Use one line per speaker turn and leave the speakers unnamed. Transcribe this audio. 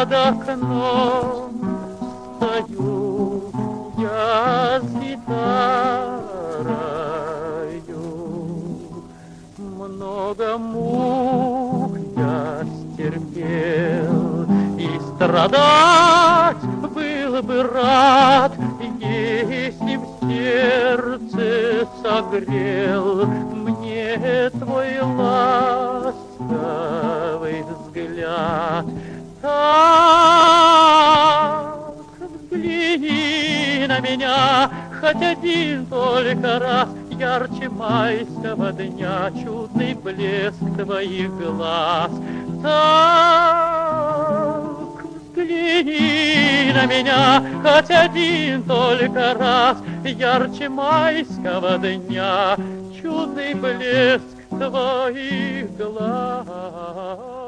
под окном стою я с гитарою. Много мук я стерпел и страдать был бы рад, если в сердце согрел мне твой ласковый взгляд. Так взгляни на меня хоть один только раз, Ярче майского дня чудный блеск твоих глаз. Так взгляни на меня хоть один только раз, Ярче майского дня чудный блеск твоих глаз.